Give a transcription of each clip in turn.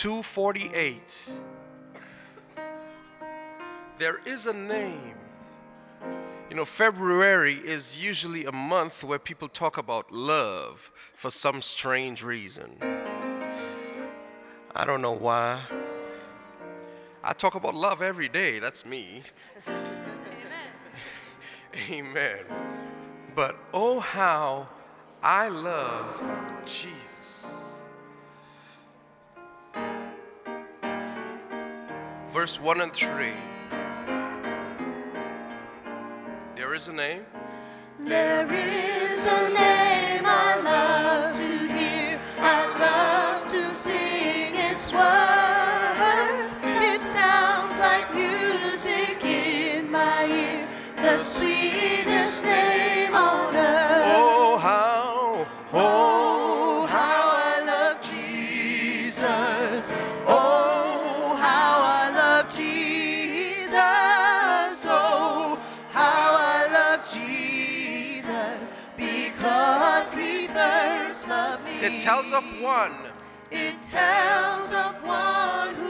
248. There is a name. You know, February is usually a month where people talk about love for some strange reason. I don't know why. I talk about love every day. That's me. Amen. Amen. But oh, how I love Jesus. verse 1 and 3. There is a name. There is a name. tells of one. It tells of one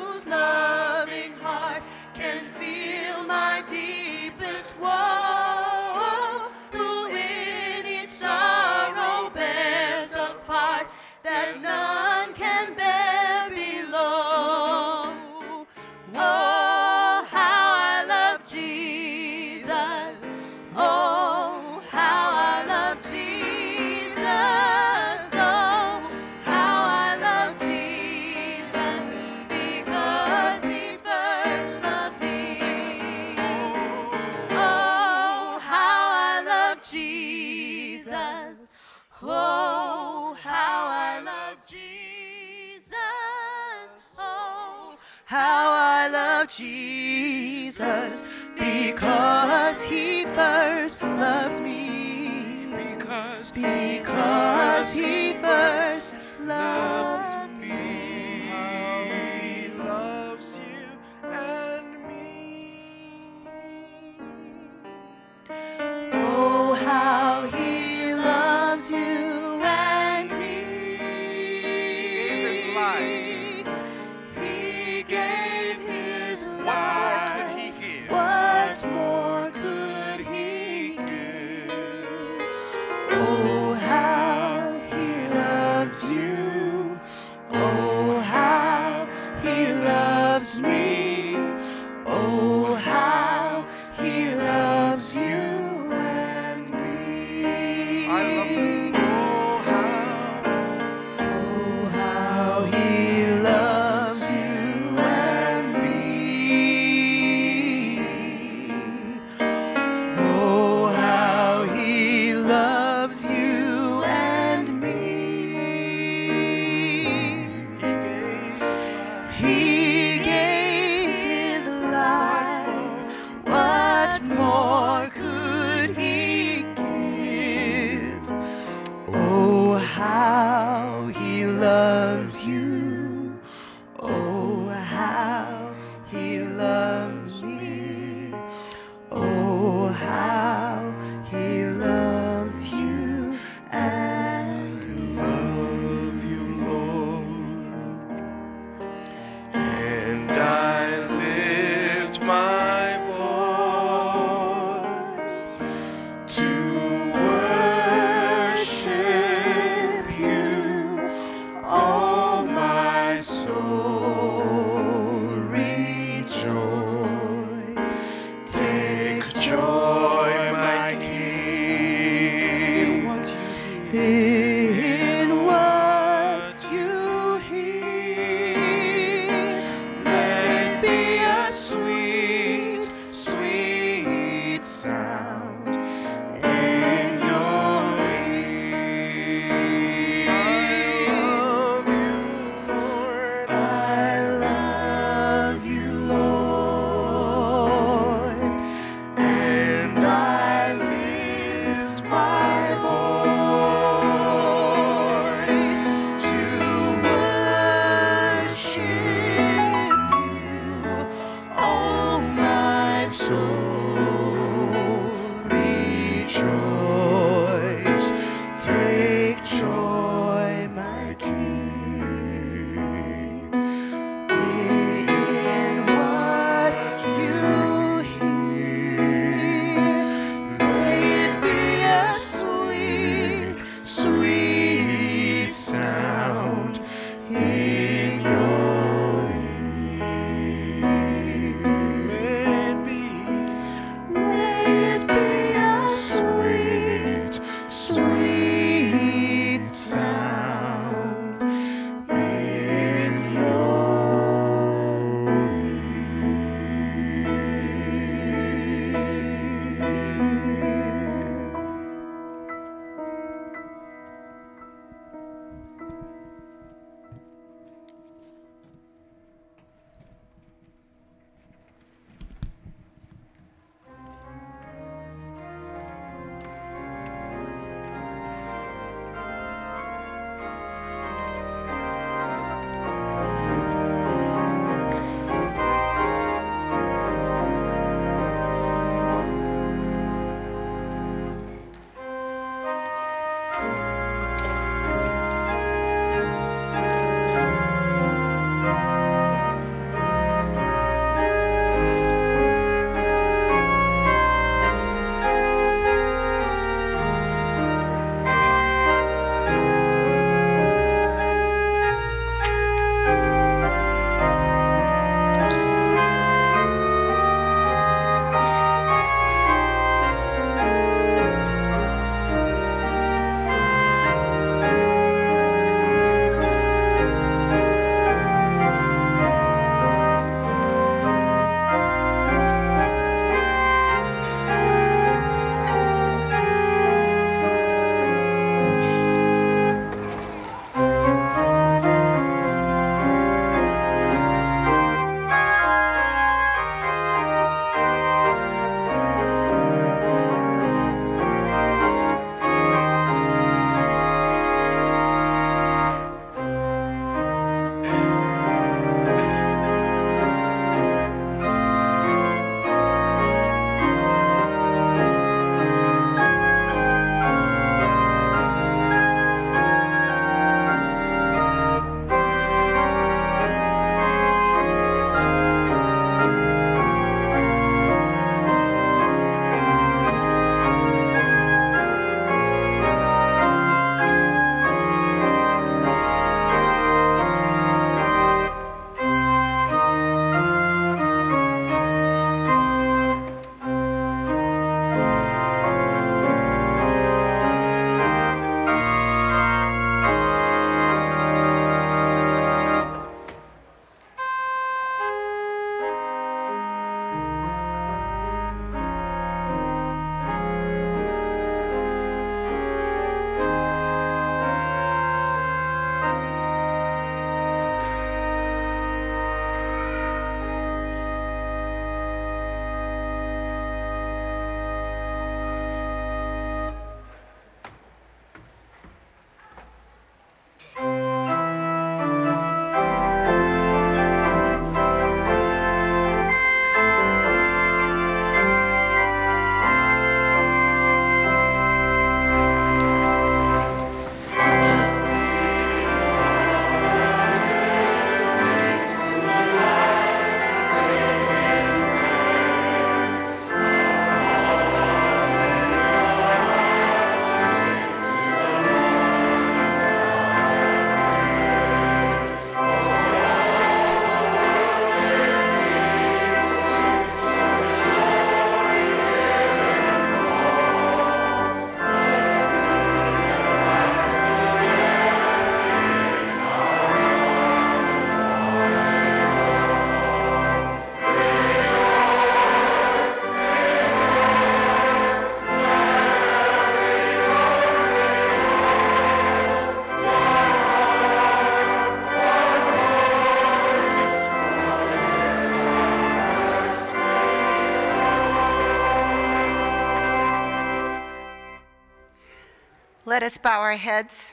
Let us bow our heads.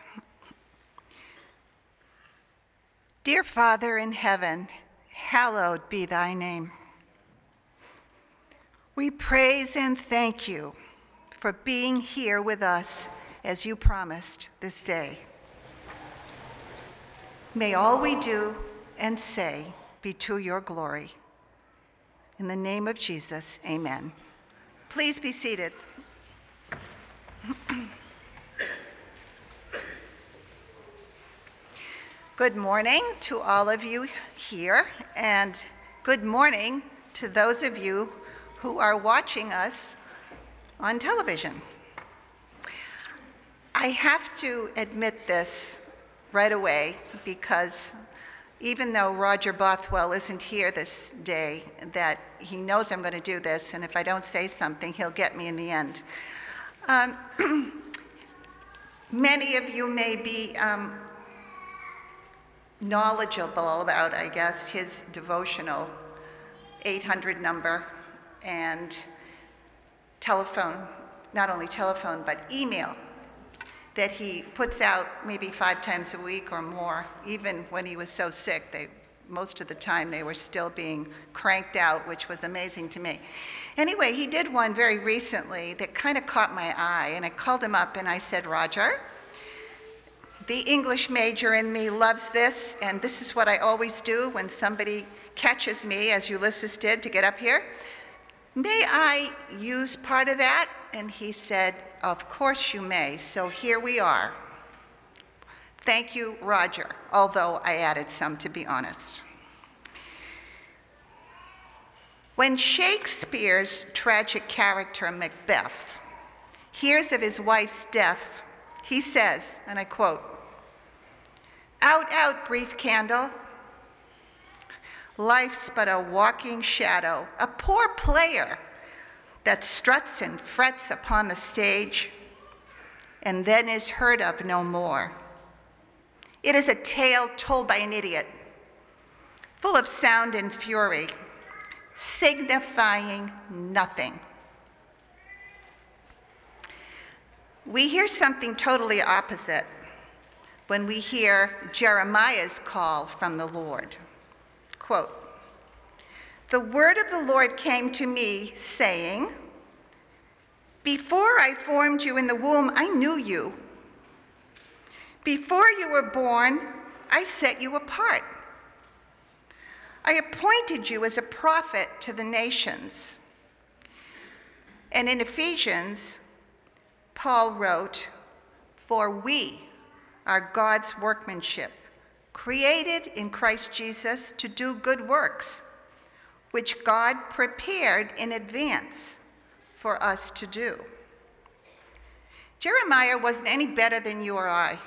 Dear Father in heaven, hallowed be thy name. We praise and thank you for being here with us as you promised this day. May all we do and say be to your glory. In the name of Jesus, amen. Please be seated. Good morning to all of you here, and good morning to those of you who are watching us on television. I have to admit this right away because even though Roger Bothwell isn't here this day, that he knows I'm going to do this, and if I don't say something, he'll get me in the end. Um, many of you may be um, knowledgeable about, I guess, his devotional 800 number and telephone, not only telephone, but email that he puts out maybe five times a week or more. Even when he was so sick, they, most of the time they were still being cranked out, which was amazing to me. Anyway, he did one very recently that kind of caught my eye, and I called him up and I said, Roger, the English major in me loves this, and this is what I always do when somebody catches me, as Ulysses did, to get up here. May I use part of that? And he said, Of course you may. So here we are. Thank you, Roger, although I added some, to be honest. When Shakespeare's tragic character, Macbeth, hears of his wife's death, he says, and I quote, out, out, brief candle. Life's but a walking shadow, a poor player that struts and frets upon the stage and then is heard of no more. It is a tale told by an idiot, full of sound and fury, signifying nothing. We hear something totally opposite when we hear Jeremiah's call from the Lord. Quote, the word of the Lord came to me, saying, Before I formed you in the womb, I knew you. Before you were born, I set you apart. I appointed you as a prophet to the nations. And in Ephesians, Paul wrote, For we are God's workmanship, created in Christ Jesus to do good works, which God prepared in advance for us to do. Jeremiah wasn't any better than you or I.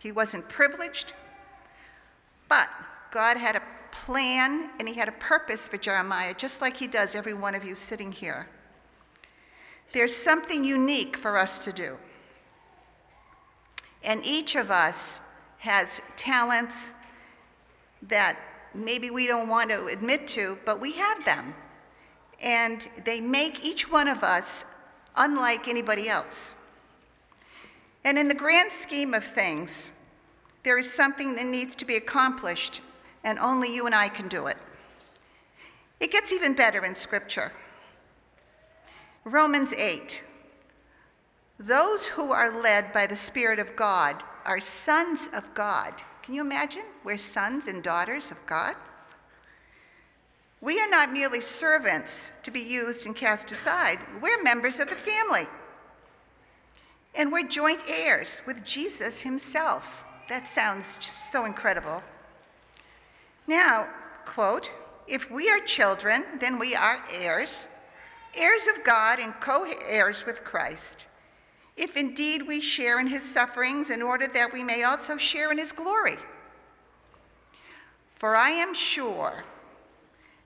He wasn't privileged, but God had a plan and he had a purpose for Jeremiah, just like he does every one of you sitting here. There's something unique for us to do. And each of us has talents that maybe we don't want to admit to, but we have them. And they make each one of us unlike anybody else. And in the grand scheme of things, there is something that needs to be accomplished, and only you and I can do it. It gets even better in Scripture. Romans 8 those who are led by the Spirit of God are sons of God. Can you imagine? We're sons and daughters of God. We are not merely servants to be used and cast aside, we're members of the family. And we're joint heirs with Jesus himself. That sounds just so incredible. Now, quote, if we are children, then we are heirs, heirs of God and co heirs with Christ if indeed we share in his sufferings, in order that we may also share in his glory. For I am sure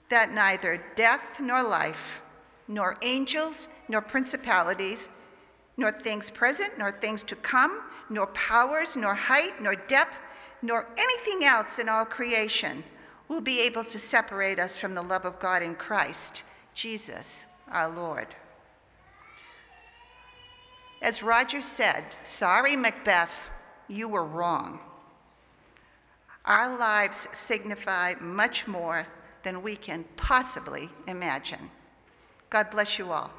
that neither death nor life, nor angels, nor principalities, nor things present, nor things to come, nor powers, nor height, nor depth, nor anything else in all creation will be able to separate us from the love of God in Christ, Jesus our Lord. As Roger said, sorry, Macbeth, you were wrong. Our lives signify much more than we can possibly imagine. God bless you all.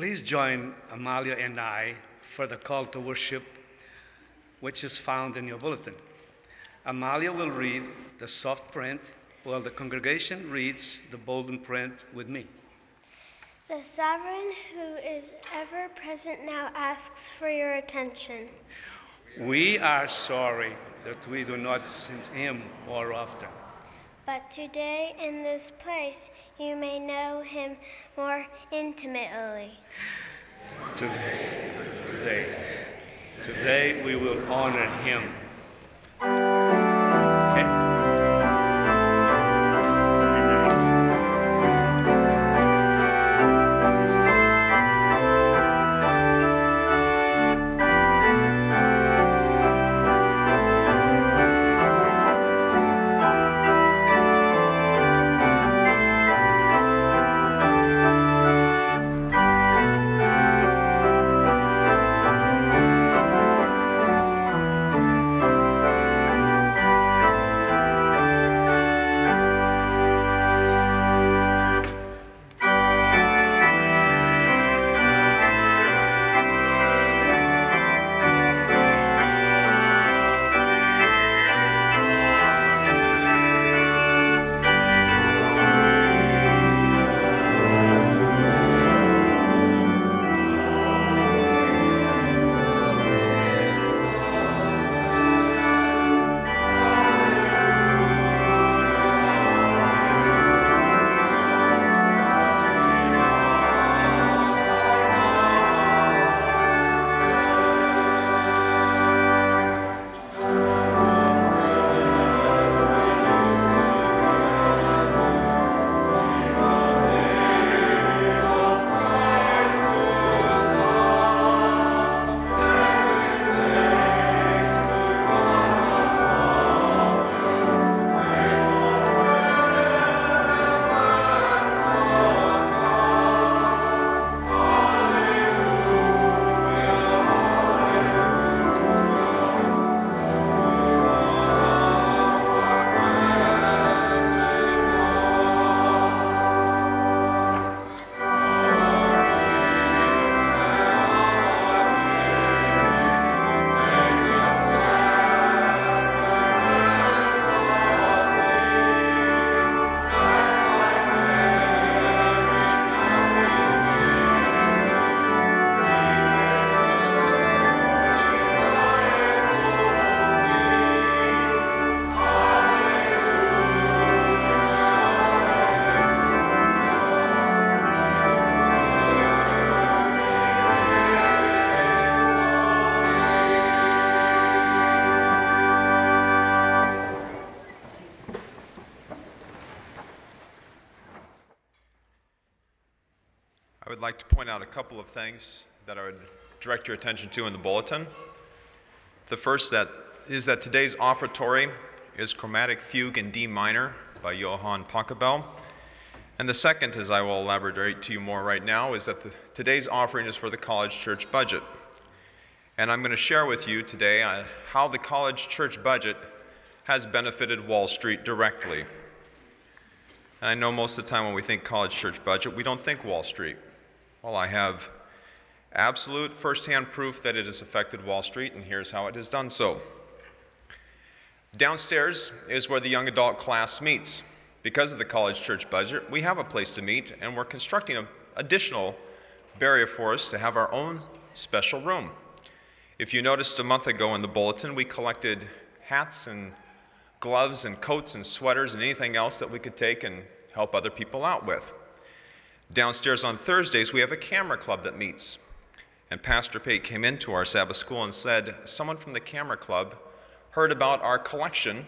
Please join Amalia and I for the call to worship, which is found in your bulletin. Amalia will read the soft print while the congregation reads the bold print with me. The sovereign who is ever present now asks for your attention. We are sorry that we do not see him more often. But today in this place you may know him more intimately. Today, today, today we will honor him. Couple of things that I would direct your attention to in the bulletin. The first that is that today's offertory is Chromatic Fugue in D minor by Johann Pachelbel. And the second, as I will elaborate to you more right now, is that the, today's offering is for the college church budget. And I'm going to share with you today uh, how the college church budget has benefited Wall Street directly. And I know most of the time when we think college church budget, we don't think Wall Street. Well, I have absolute firsthand proof that it has affected Wall Street, and here's how it has done so. Downstairs is where the young adult class meets. Because of the college church budget, we have a place to meet, and we're constructing an additional barrier for us to have our own special room. If you noticed a month ago in the bulletin, we collected hats and gloves and coats and sweaters and anything else that we could take and help other people out with. Downstairs on Thursdays, we have a camera club that meets. And Pastor Pate came into our Sabbath school and said, Someone from the camera club heard about our collection,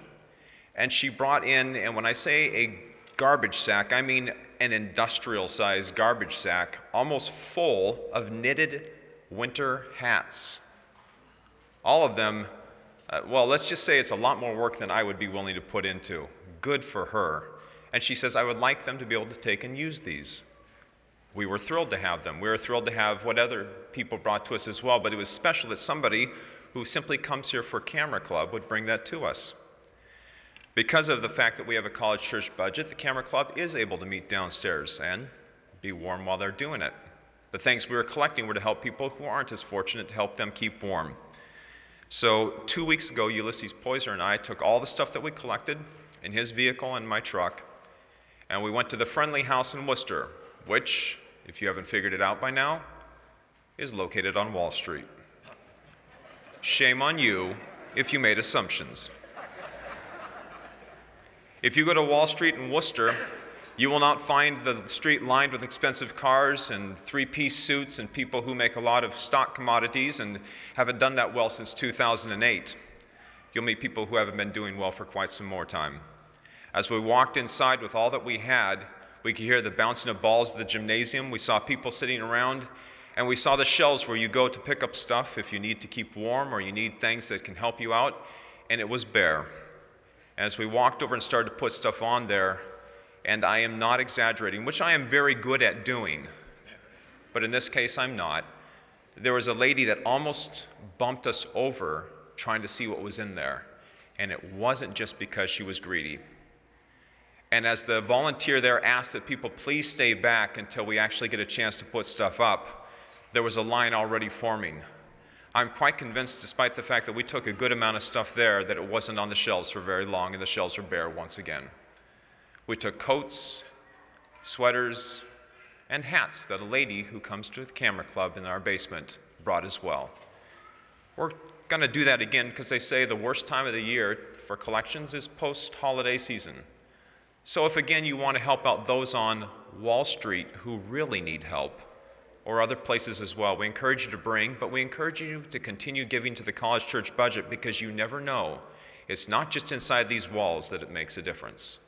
and she brought in, and when I say a garbage sack, I mean an industrial sized garbage sack, almost full of knitted winter hats. All of them, uh, well, let's just say it's a lot more work than I would be willing to put into. Good for her. And she says, I would like them to be able to take and use these. We were thrilled to have them. We were thrilled to have what other people brought to us as well, but it was special that somebody who simply comes here for Camera Club would bring that to us. Because of the fact that we have a college church budget, the Camera Club is able to meet downstairs and be warm while they're doing it. The things we were collecting were to help people who aren't as fortunate to help them keep warm. So, two weeks ago, Ulysses Poyser and I took all the stuff that we collected in his vehicle and my truck, and we went to the Friendly House in Worcester, which, if you haven't figured it out by now, is located on Wall Street. Shame on you if you made assumptions. If you go to Wall Street in Worcester, you will not find the street lined with expensive cars and three piece suits and people who make a lot of stock commodities and haven't done that well since 2008. You'll meet people who haven't been doing well for quite some more time. As we walked inside with all that we had, we could hear the bouncing of balls at the gymnasium. We saw people sitting around, and we saw the shelves where you go to pick up stuff if you need to keep warm or you need things that can help you out, and it was bare. As we walked over and started to put stuff on there, and I am not exaggerating, which I am very good at doing, but in this case I'm not. There was a lady that almost bumped us over trying to see what was in there, and it wasn't just because she was greedy. And as the volunteer there asked that people please stay back until we actually get a chance to put stuff up, there was a line already forming. I'm quite convinced, despite the fact that we took a good amount of stuff there, that it wasn't on the shelves for very long and the shelves were bare once again. We took coats, sweaters, and hats that a lady who comes to the camera club in our basement brought as well. We're going to do that again because they say the worst time of the year for collections is post holiday season. So, if again you want to help out those on Wall Street who really need help, or other places as well, we encourage you to bring, but we encourage you to continue giving to the college church budget because you never know. It's not just inside these walls that it makes a difference,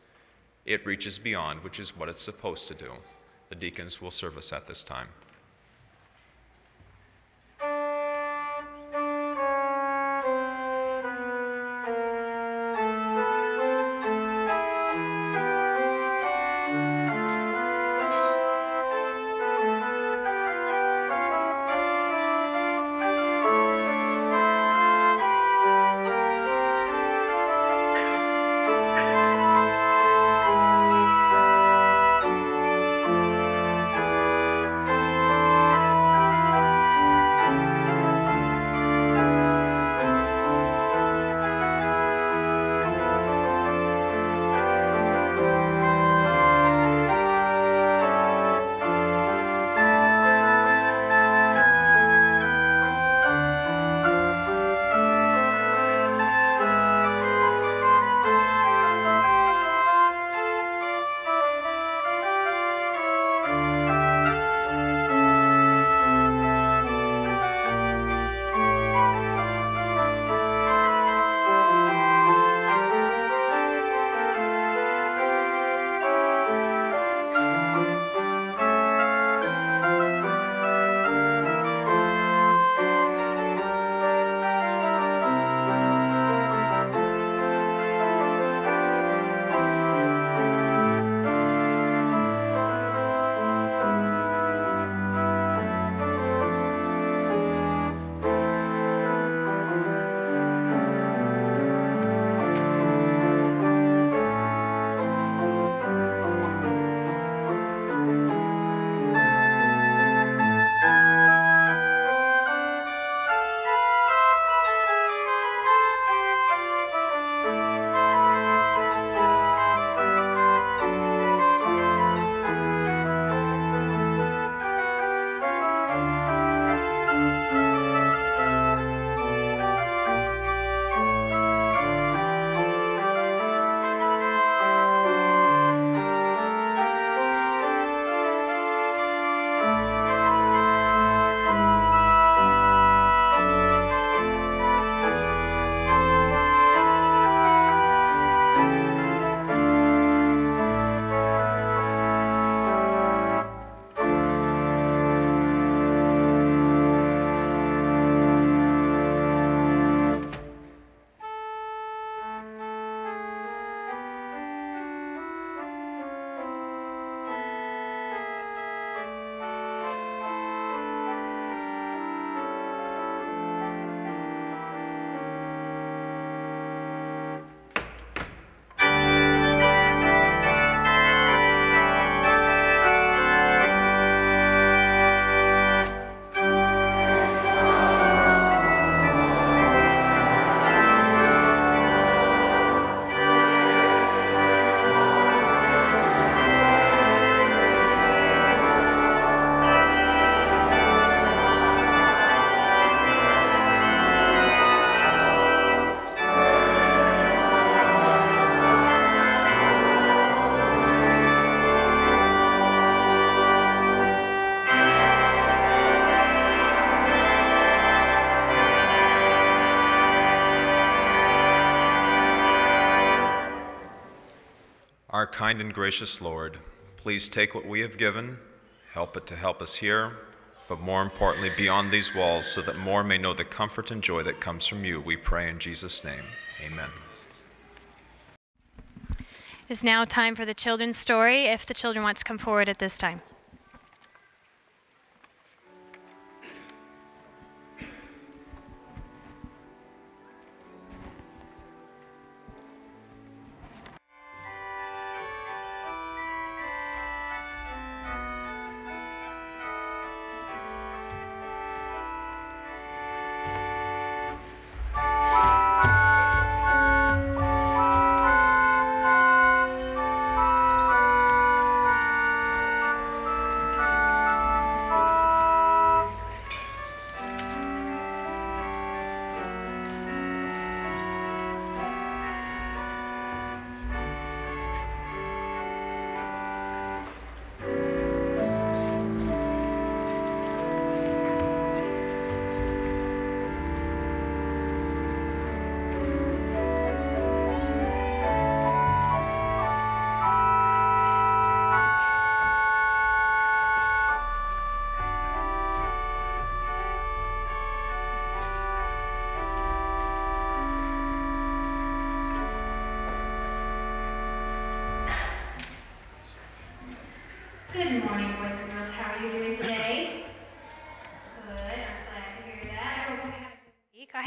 it reaches beyond, which is what it's supposed to do. The deacons will serve us at this time. Kind and gracious Lord, please take what we have given, help it to help us here, but more importantly, beyond these walls, so that more may know the comfort and joy that comes from you. We pray in Jesus' name. Amen. It is now time for the children's story. If the children want to come forward at this time.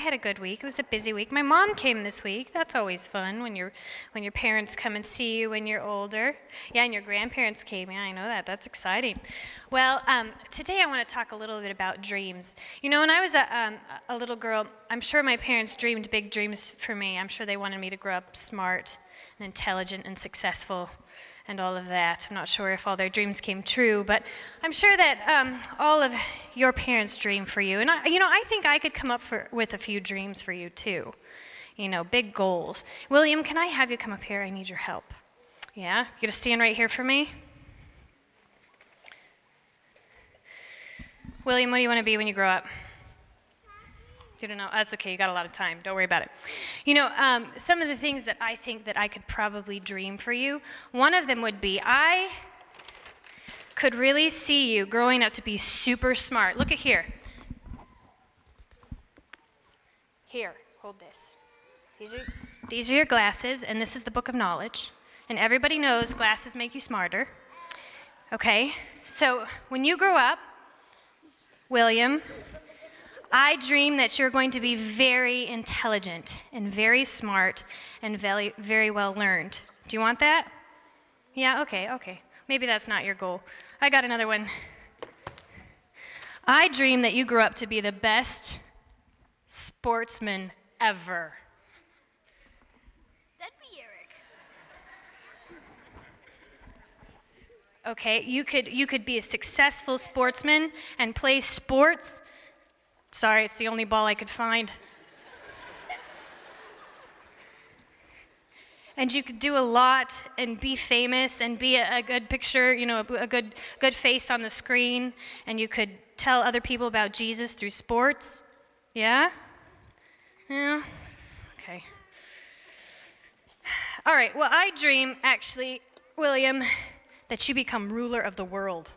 Had a good week. It was a busy week. My mom came this week. That's always fun when your when your parents come and see you when you're older. Yeah, and your grandparents came. Yeah, I know that. That's exciting. Well, um, today I want to talk a little bit about dreams. You know, when I was a, um, a little girl, I'm sure my parents dreamed big dreams for me. I'm sure they wanted me to grow up smart and intelligent and successful and all of that. I'm not sure if all their dreams came true, but I'm sure that um, all of your parents dream for you. And I, you know, I think I could come up for, with a few dreams for you too. You know, big goals. William, can I have you come up here? I need your help. Yeah, you gonna stand right here for me? William, what do you want to be when you grow up? You don't know? That's okay. You got a lot of time. Don't worry about it. You know, um, some of the things that I think that I could probably dream for you. One of them would be I could really see you growing up to be super smart. Look at here. Here, hold this. These are, these are your glasses, and this is the book of knowledge. And everybody knows glasses make you smarter. Okay? So when you grow up, William, I dream that you're going to be very intelligent and very smart and very, very well learned. Do you want that? Yeah, okay, okay. Maybe that's not your goal. I got another one. I dream that you grow up to be the best sportsman ever. That'd be Eric. Okay, you could you could be a successful sportsman and play sports. Sorry, it's the only ball I could find. and you could do a lot and be famous and be a, a good picture, you know, a, a good good face on the screen, and you could tell other people about Jesus through sports. Yeah? Yeah. Okay. All right. Well, I dream actually, William, that you become ruler of the world.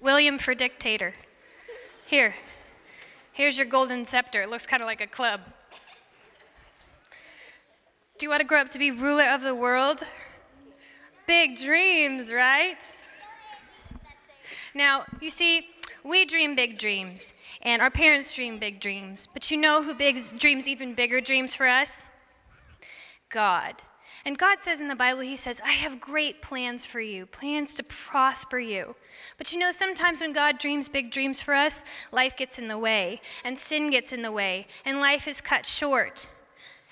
William for dictator. Here. Here's your golden scepter. It looks kind of like a club. Do you want to grow up to be ruler of the world? Big dreams, right? Now, you see, we dream big dreams, and our parents dream big dreams. But you know who big, dreams even bigger dreams for us? God. And God says in the Bible, He says, I have great plans for you, plans to prosper you. But you know, sometimes when God dreams big dreams for us, life gets in the way, and sin gets in the way, and life is cut short.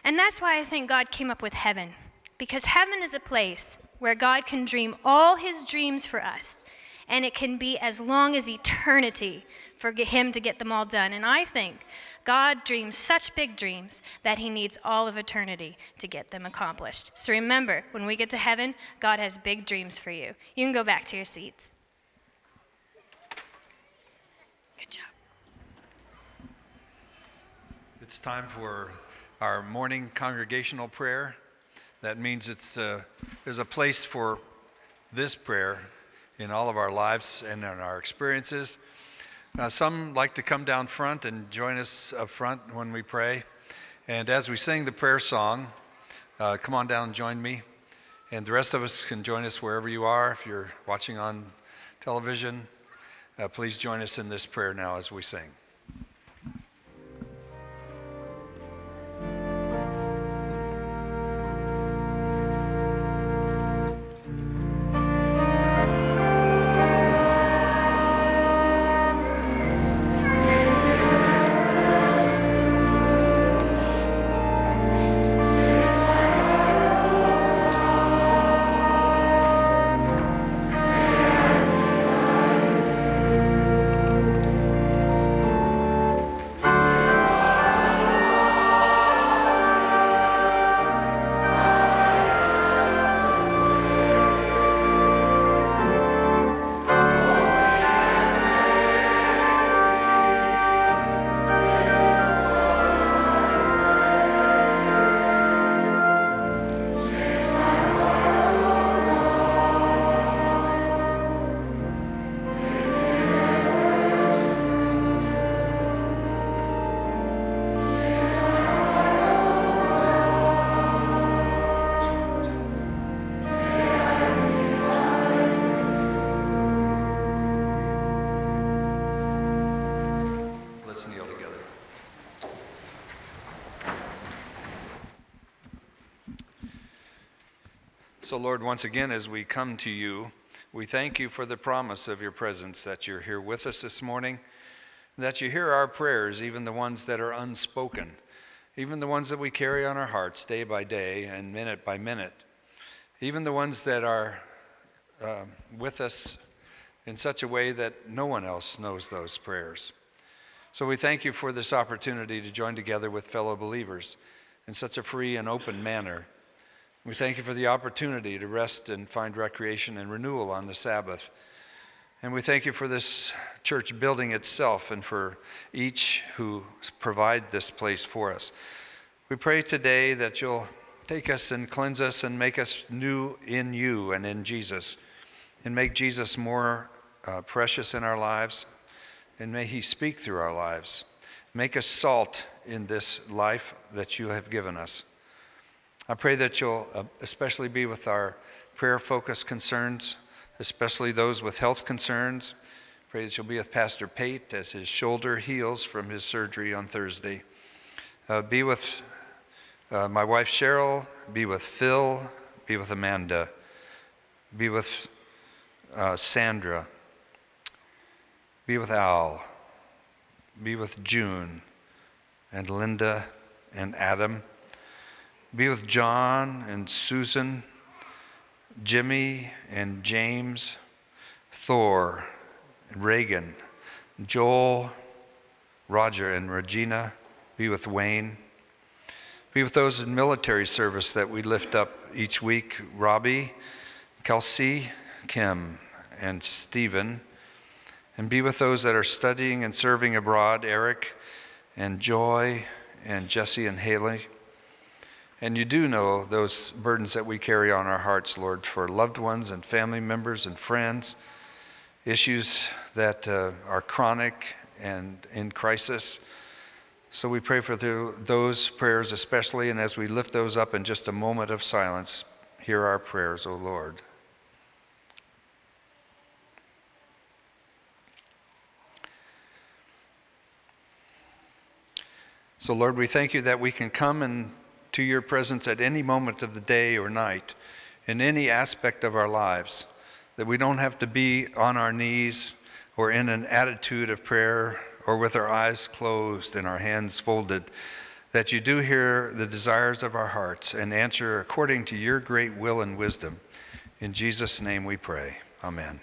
And that's why I think God came up with heaven. Because heaven is a place where God can dream all His dreams for us, and it can be as long as eternity for Him to get them all done. And I think God dreams such big dreams that he needs all of eternity to get them accomplished. So remember, when we get to heaven, God has big dreams for you. You can go back to your seats. Good job. It's time for our morning congregational prayer. That means it's uh, there's a place for this prayer in all of our lives and in our experiences. Uh, some like to come down front and join us up front when we pray. And as we sing the prayer song, uh, come on down and join me. And the rest of us can join us wherever you are. If you're watching on television, uh, please join us in this prayer now as we sing. So, Lord, once again, as we come to you, we thank you for the promise of your presence, that you're here with us this morning, that you hear our prayers, even the ones that are unspoken, even the ones that we carry on our hearts day by day and minute by minute, even the ones that are uh, with us in such a way that no one else knows those prayers. So we thank you for this opportunity to join together with fellow believers in such a free and open manner. We thank you for the opportunity to rest and find recreation and renewal on the Sabbath. And we thank you for this church building itself and for each who provide this place for us. We pray today that you'll take us and cleanse us and make us new in you and in Jesus, and make Jesus more uh, precious in our lives, and may he speak through our lives. Make us salt in this life that you have given us. I pray that you'll uh, especially be with our prayer focused concerns, especially those with health concerns. Pray that you'll be with Pastor Pate as his shoulder heals from his surgery on Thursday. Uh, be with uh, my wife Cheryl, be with Phil, be with Amanda, be with uh, Sandra, be with Al, be with June and Linda and Adam. Be with John and Susan, Jimmy and James, Thor Reagan, Joel, Roger and Regina. Be with Wayne. Be with those in military service that we lift up each week Robbie, Kelsey, Kim, and Stephen. And be with those that are studying and serving abroad Eric and Joy and Jesse and Haley. And you do know those burdens that we carry on our hearts, Lord, for loved ones and family members and friends, issues that uh, are chronic and in crisis. So we pray for those prayers especially, and as we lift those up in just a moment of silence, hear our prayers, O Lord. So, Lord, we thank you that we can come and to your presence at any moment of the day or night, in any aspect of our lives, that we don't have to be on our knees or in an attitude of prayer or with our eyes closed and our hands folded, that you do hear the desires of our hearts and answer according to your great will and wisdom. In Jesus' name we pray. Amen.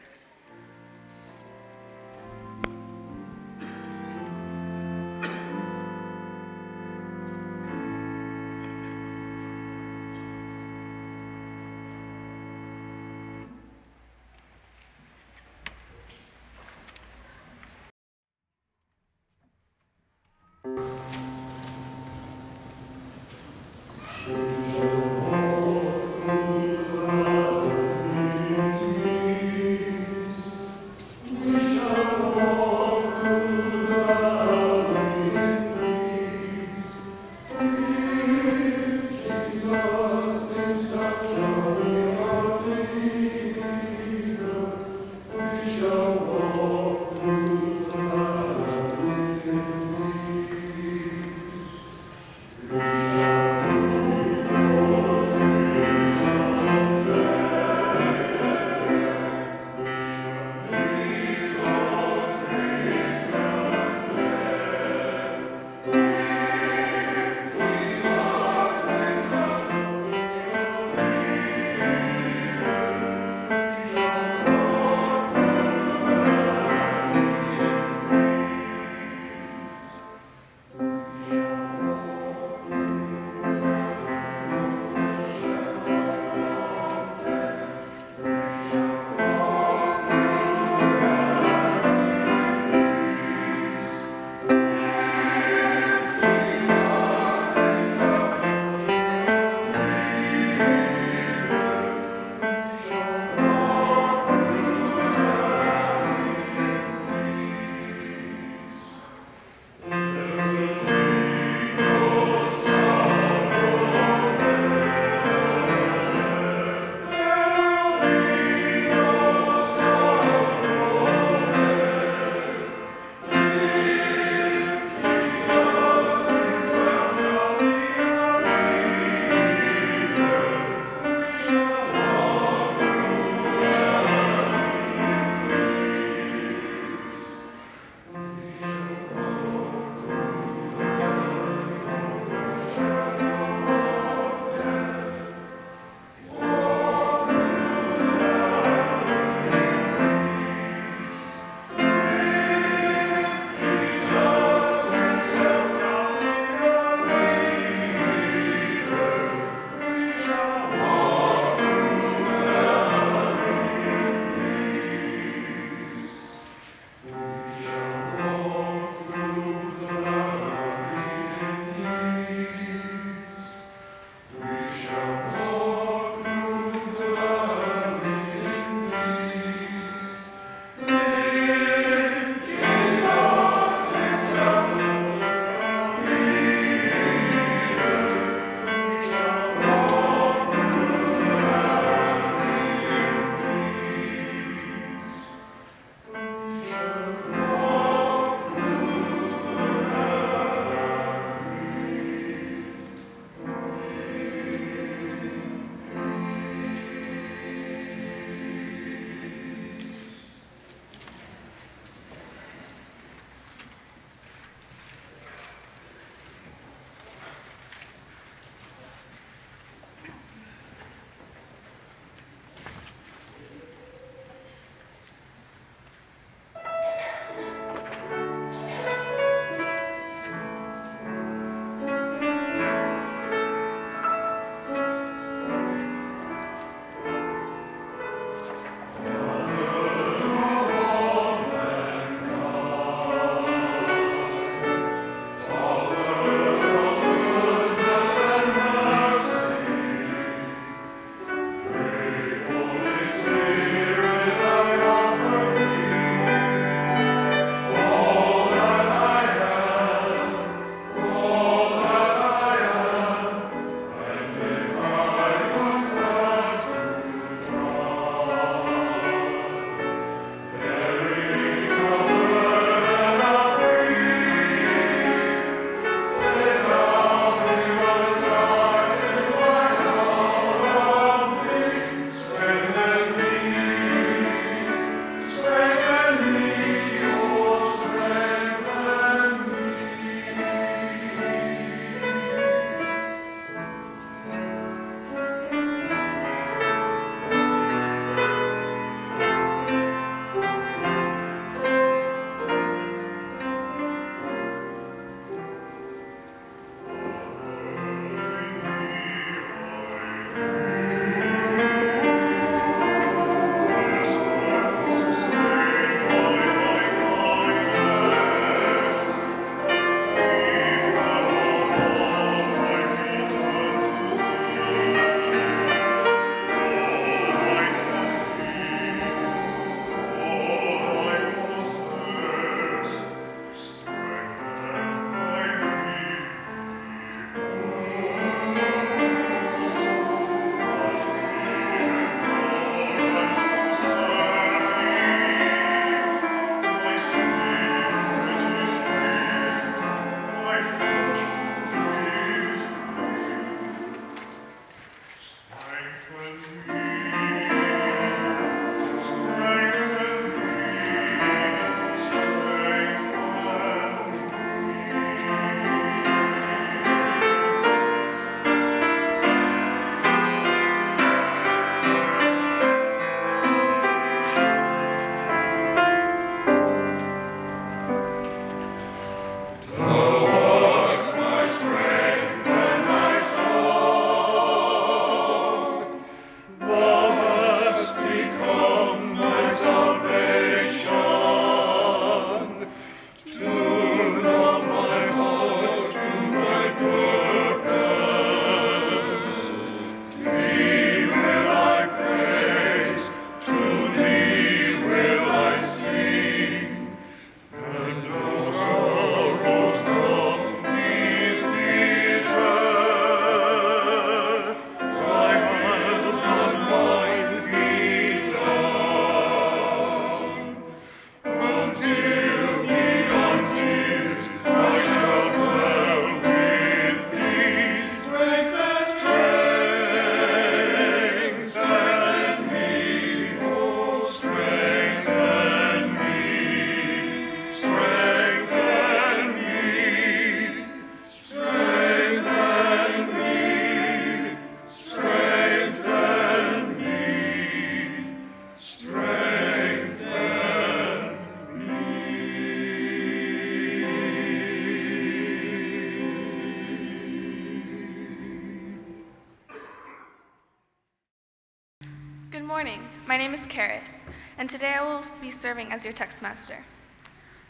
Karis, and today I will be serving as your text master.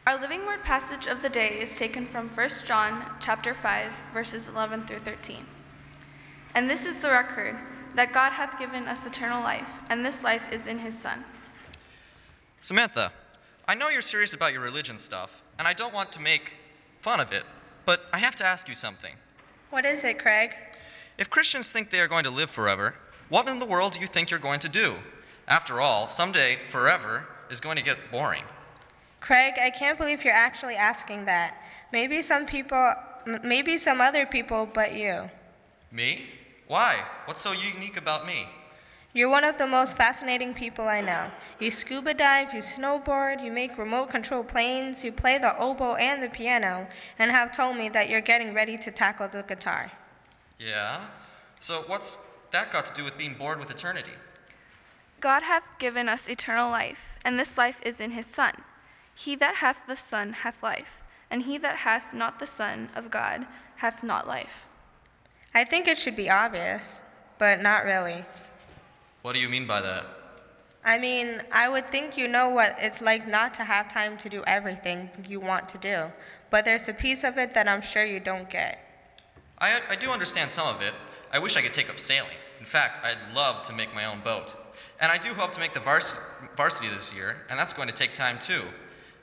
Our living word passage of the day is taken from 1 John chapter 5 verses 11 through 13. And this is the record that God hath given us eternal life, and this life is in his son. Samantha, I know you're serious about your religion stuff, and I don't want to make fun of it, but I have to ask you something. What is it, Craig? If Christians think they are going to live forever, what in the world do you think you're going to do? After all, someday forever is going to get boring. Craig, I can't believe you're actually asking that. Maybe some people, m- maybe some other people, but you. Me? Why? What's so unique about me? You're one of the most fascinating people I know. You scuba dive, you snowboard, you make remote control planes, you play the oboe and the piano, and have told me that you're getting ready to tackle the guitar. Yeah? So what's that got to do with being bored with eternity? God hath given us eternal life, and this life is in his Son. He that hath the Son hath life, and he that hath not the Son of God hath not life. I think it should be obvious, but not really. What do you mean by that? I mean, I would think you know what it's like not to have time to do everything you want to do, but there's a piece of it that I'm sure you don't get. I, I do understand some of it. I wish I could take up sailing. In fact, I'd love to make my own boat. And I do hope to make the vars- varsity this year, and that's going to take time too.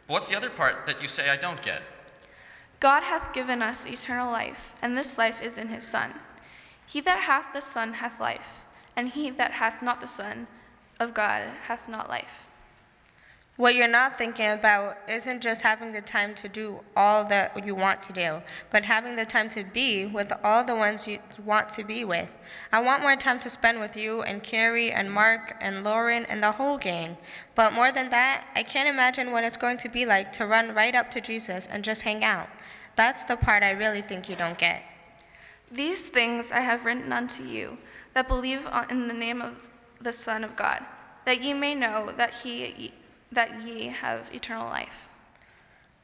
But what's the other part that you say I don't get? God hath given us eternal life, and this life is in his Son. He that hath the Son hath life, and he that hath not the Son of God hath not life. What you're not thinking about isn't just having the time to do all that you want to do, but having the time to be with all the ones you want to be with. I want more time to spend with you and Carrie and Mark and Lauren and the whole gang. But more than that, I can't imagine what it's going to be like to run right up to Jesus and just hang out. That's the part I really think you don't get. These things I have written unto you that believe in the name of the Son of God, that ye may know that he that ye have eternal life.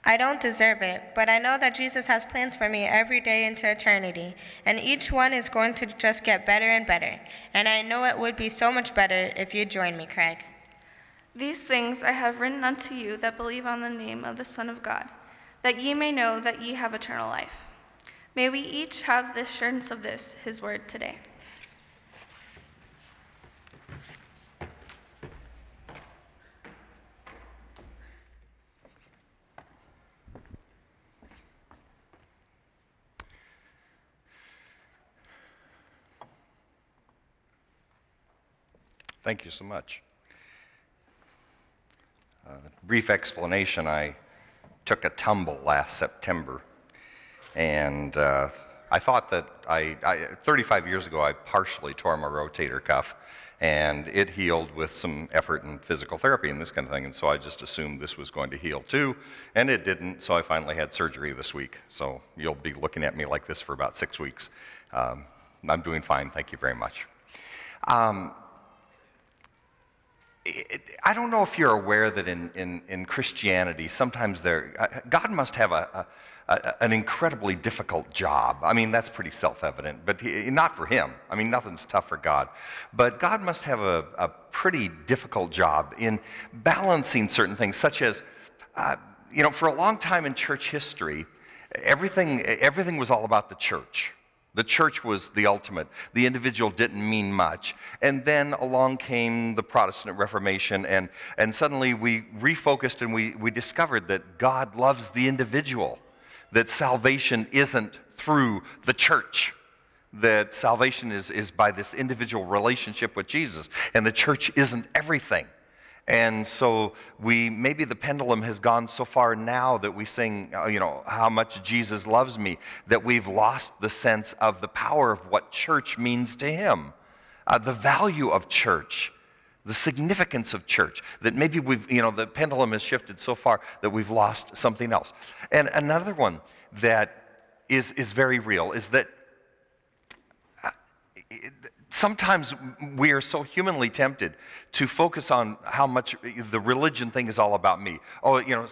I don't deserve it, but I know that Jesus has plans for me every day into eternity, and each one is going to just get better and better. And I know it would be so much better if you joined me, Craig. These things I have written unto you that believe on the name of the Son of God, that ye may know that ye have eternal life. May we each have the assurance of this, his word today. Thank you so much. Uh, brief explanation I took a tumble last September, And uh, I thought that I, I, 35 years ago, I partially tore my rotator cuff, and it healed with some effort and physical therapy and this kind of thing. And so I just assumed this was going to heal too, and it didn't. So I finally had surgery this week. So you'll be looking at me like this for about six weeks. Um, I'm doing fine. Thank you very much. Um, I don't know if you're aware that in, in, in Christianity, sometimes there, uh, God must have a, a, a, an incredibly difficult job. I mean, that's pretty self evident, but he, not for him. I mean, nothing's tough for God. But God must have a, a pretty difficult job in balancing certain things, such as, uh, you know, for a long time in church history, everything, everything was all about the church. The church was the ultimate. The individual didn't mean much. And then along came the Protestant Reformation, and, and suddenly we refocused and we, we discovered that God loves the individual, that salvation isn't through the church, that salvation is, is by this individual relationship with Jesus, and the church isn't everything. And so we maybe the pendulum has gone so far now that we sing, uh, you know, how much Jesus loves me, that we've lost the sense of the power of what church means to him, uh, the value of church, the significance of church. That maybe we've, you know, the pendulum has shifted so far that we've lost something else. And another one that is is very real is that. Sometimes we are so humanly tempted to focus on how much the religion thing is all about me. Oh, you know,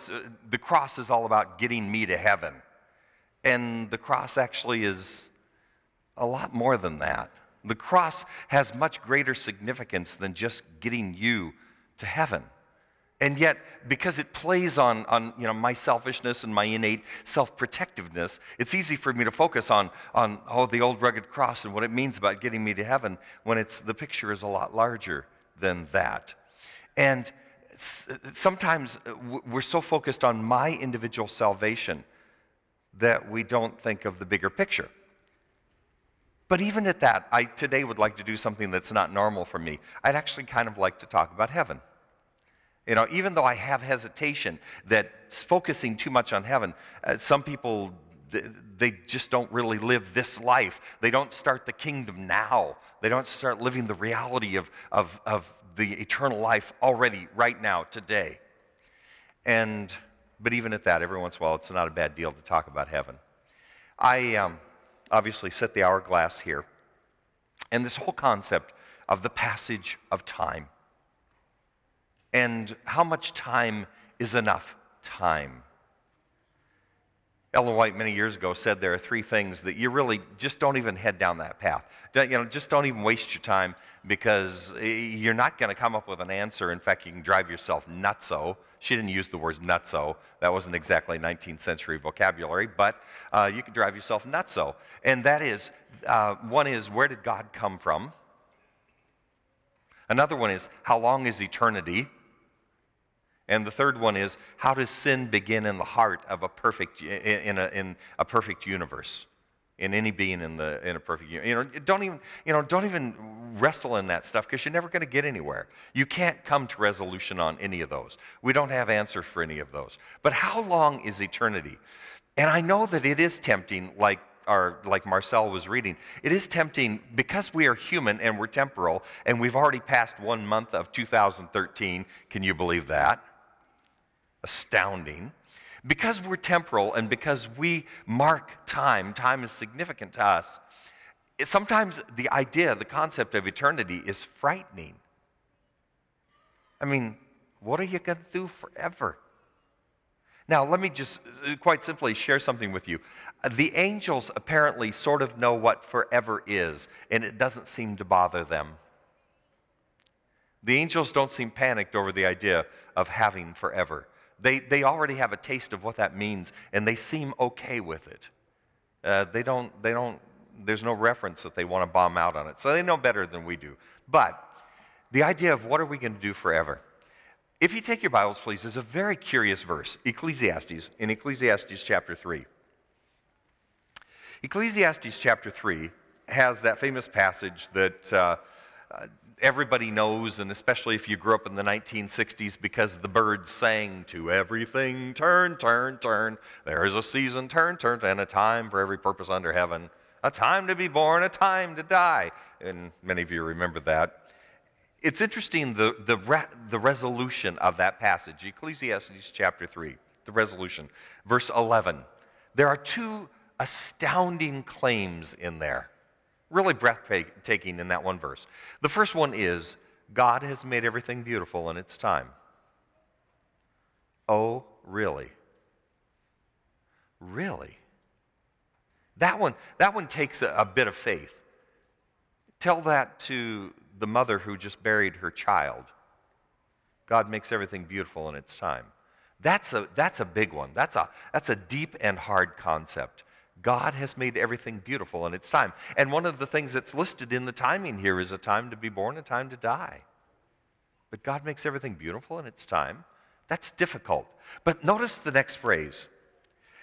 the cross is all about getting me to heaven. And the cross actually is a lot more than that. The cross has much greater significance than just getting you to heaven. And yet, because it plays on, on you know, my selfishness and my innate self protectiveness, it's easy for me to focus on, on, oh, the old rugged cross and what it means about getting me to heaven when it's, the picture is a lot larger than that. And sometimes uh, we're so focused on my individual salvation that we don't think of the bigger picture. But even at that, I today would like to do something that's not normal for me. I'd actually kind of like to talk about heaven. You know, even though I have hesitation that focusing too much on heaven, uh, some people, they just don't really live this life. They don't start the kingdom now. They don't start living the reality of, of, of the eternal life already, right now, today. And, but even at that, every once in a while, it's not a bad deal to talk about heaven. I um, obviously set the hourglass here. And this whole concept of the passage of time and how much time is enough time. Ellen White many years ago said there are three things that you really just don't even head down that path. You know, just don't even waste your time because eh, you're not going to come up with an answer. In fact, you can drive yourself nutso. She didn't use the words nutso. That wasn't exactly 19th century vocabulary, but uh, you can drive yourself nutso. And that is, uh, one is, where did God come from? Another one is, how long is eternity? And the third one is how does sin begin in the heart of a perfect in a, in a perfect universe? In any being in the in a perfect you know don't even you know don't even wrestle in that stuff because you're never going to get anywhere. You can't come to resolution on any of those. We don't have answers for any of those. But how long is eternity? And I know that it is tempting, like our, like Marcel was reading, it is tempting because we are human and we're temporal, and we've already passed one month of 2013. Can you believe that? Astounding. Because we're temporal and because we mark time, time is significant to us, sometimes the idea, the concept of eternity is frightening. I mean, what are you going to do forever? Now, let me just uh, quite simply share something with you. The angels apparently sort of know what forever is, and it doesn't seem to bother them. The angels don't seem panicked over the idea of having forever. They, they already have a taste of what that means, and they seem okay with it. Uh, they don't, they don't, there's no reference that they want to bomb out on it. So they know better than we do. But the idea of what are we going to do forever? If you take your Bibles, please, there's a very curious verse, Ecclesiastes, in Ecclesiastes chapter 3. Ecclesiastes chapter 3 has that famous passage that uh, everybody knows, and especially if you grew up in the 1960s, because the Byrds sang to everything turn, turn, turn. There is a season, turn, turn, and a time for every purpose under heaven. A time to be born, a time to die. And many of you remember that. It's interesting the, the, re- the resolution of that passage, Ecclesiastes chapter 3, the resolution. Verse 11. There are two astounding claims in there, really breathtaking in that one verse. The first one is God has made everything beautiful in its time. Oh, really? Really? That one, that one takes a, a bit of faith. Tell that to the mother who just buried her child. God makes everything beautiful in its time. That's a, that's a big one. That's a, that's a deep and hard concept. God has made everything beautiful in its time. And one of the things that's listed in the timing here is a time to be born, a time to die. But God makes everything beautiful in its time. That's difficult. But notice the next phrase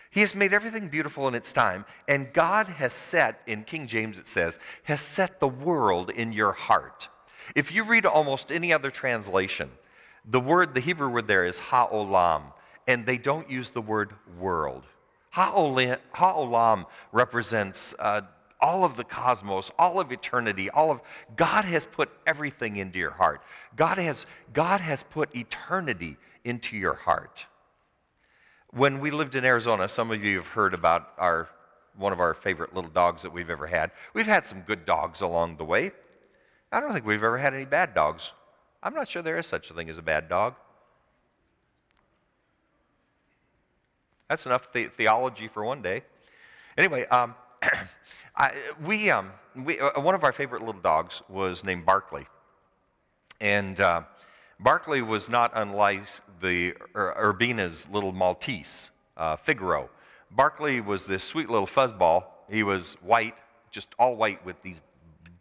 he has made everything beautiful in its time, and God has set, in King James it says, has set the world in your heart. If you read almost any other translation, the word, the Hebrew word there is ha'olam, and they don't use the word world. Ha'olam represents uh, all of the cosmos, all of eternity, all of God has put everything into your heart. God has, God has put eternity into your heart. When we lived in Arizona, some of you have heard about our, one of our favorite little dogs that we've ever had. We've had some good dogs along the way. I don't think we've ever had any bad dogs. I'm not sure there is such a thing as a bad dog. That's enough the- theology for one day. Anyway, um, I, we, um, we, uh, one of our favorite little dogs was named Barkley. And uh, Barkley was not unlike the Ur- Urbina's little Maltese, uh, Figaro. Barkley was this sweet little fuzzball. He was white, just all white with these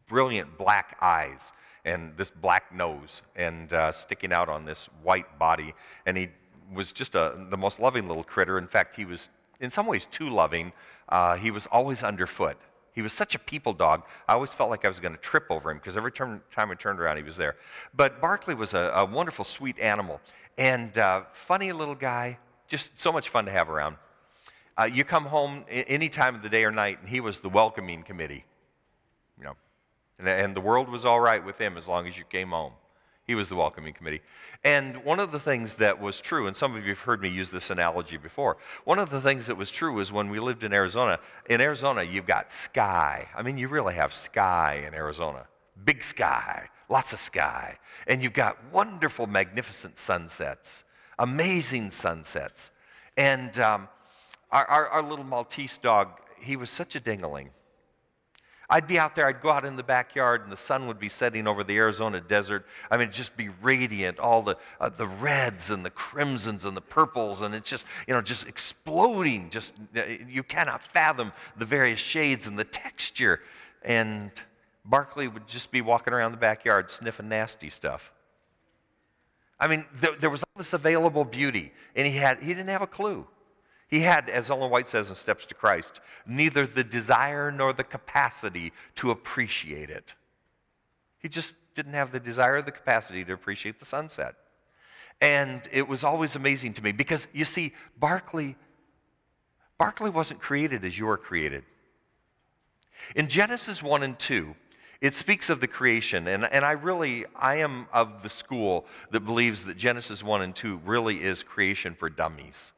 brilliant black eyes and this black nose and uh, sticking out on this white body. And he was just a, the most loving little critter. In fact, he was in some ways too loving. Uh, he was always underfoot. He was such a people dog. I always felt like I was going to trip over him because every turn, time I turned around, he was there. But Barkley was a, a wonderful, sweet animal and uh, funny little guy. Just so much fun to have around. Uh, you come home any time of the day or night, and he was the welcoming committee. You know, and, and the world was all right with him as long as you came home. He was the welcoming committee. And one of the things that was true, and some of you have heard me use this analogy before, one of the things that was true was when we lived in Arizona. In Arizona, you've got sky. I mean, you really have sky in Arizona. Big sky, lots of sky. And you've got wonderful, magnificent sunsets, amazing sunsets. And um, our, our, our little Maltese dog, he was such a dingling. I'd be out there, I'd go out in the backyard, and the sun would be setting over the Arizona desert. I mean, just be radiant, all the, uh, the reds and the crimsons and the purples, and it's just, you know, just exploding. Just, uh, you cannot fathom the various shades and the texture. And Barkley would just be walking around the backyard sniffing nasty stuff. I mean, there, there was all this available beauty, and he, had, he didn't have a clue. He had, as Ellen White says in Steps to Christ, neither the desire nor the capacity to appreciate it. He just didn't have the desire or the capacity to appreciate the sunset. And it was always amazing to me because you see, Barclay, Barkley wasn't created as you were created. In Genesis 1 and 2, it speaks of the creation, and, and I really, I am of the school that believes that Genesis 1 and 2 really is creation for dummies.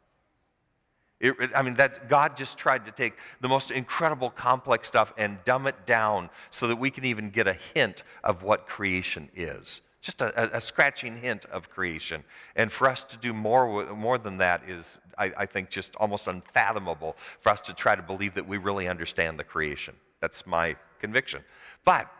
It, it, I mean, that God just tried to take the most incredible, complex stuff and dumb it down so that we can even get a hint of what creation is. Just a, a, a scratching hint of creation. And for us to do more, more than that is, I, I think, just almost unfathomable for us to try to believe that we really understand the creation. That's my conviction. But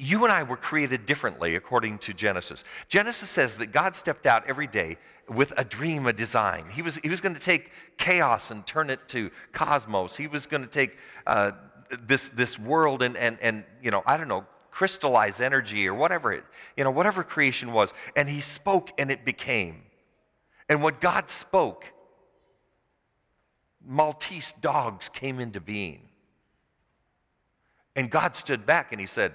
you and I were created differently according to Genesis. Genesis says that God stepped out every day with a dream, a design. He was, he was going to take chaos and turn it to cosmos. He was going to take uh, this, this world and, and, and, you know, I don't know, crystallize energy or whatever it, you know, whatever creation was. And he spoke and it became. And what God spoke, Maltese dogs came into being. And God stood back and he said,